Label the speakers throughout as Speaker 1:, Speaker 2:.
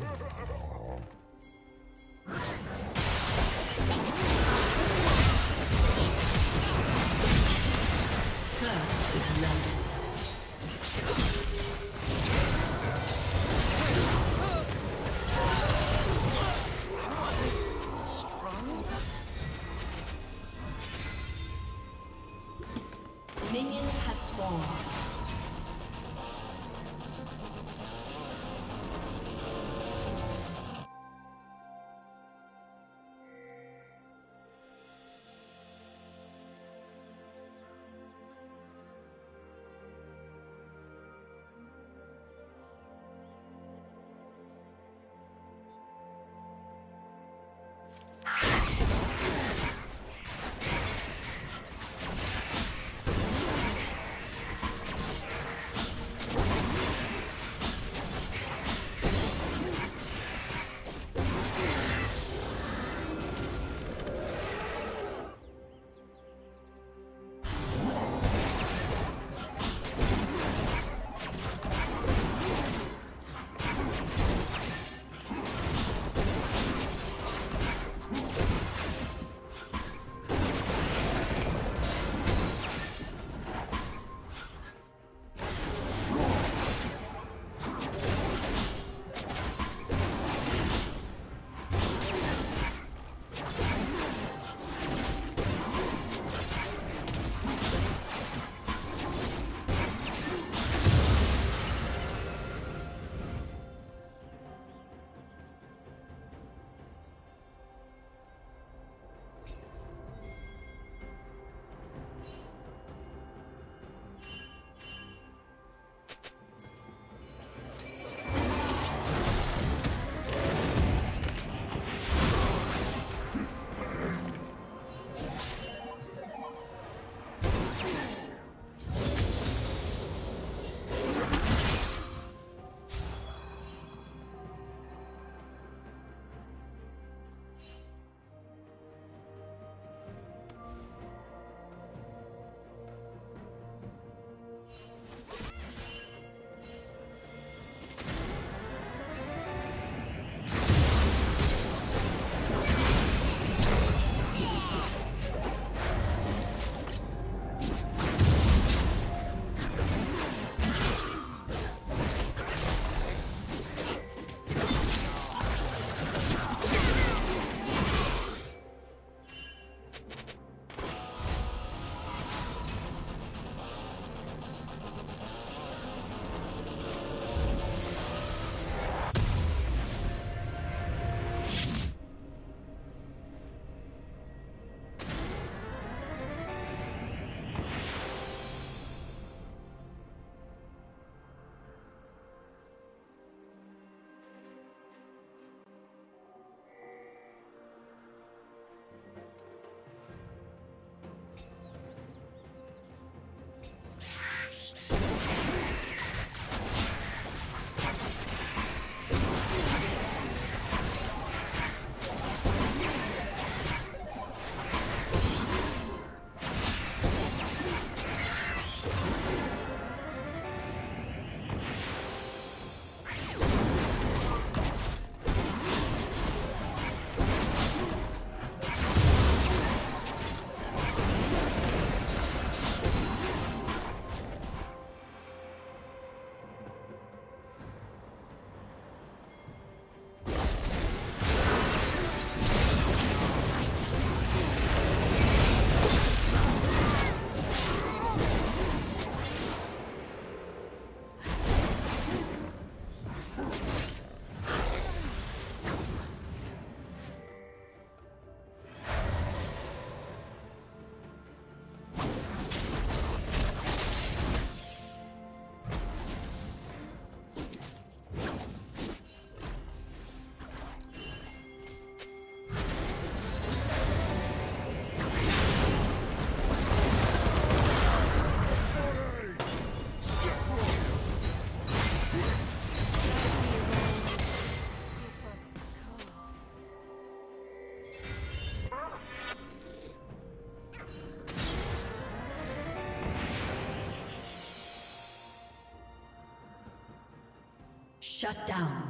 Speaker 1: Ha ha ha! Shut down.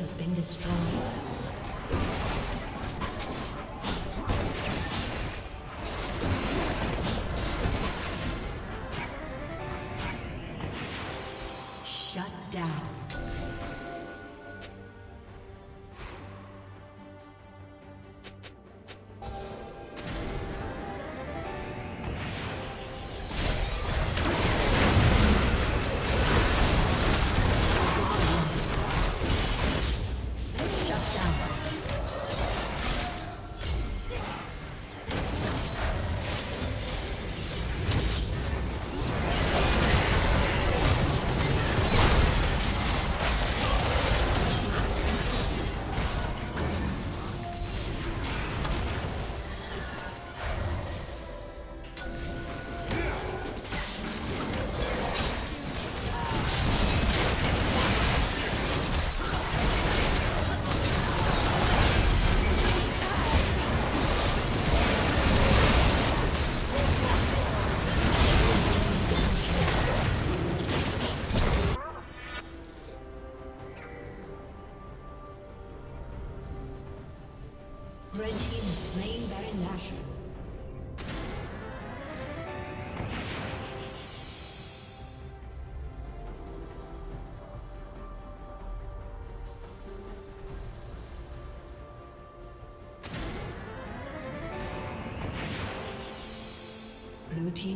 Speaker 1: Has been destroyed.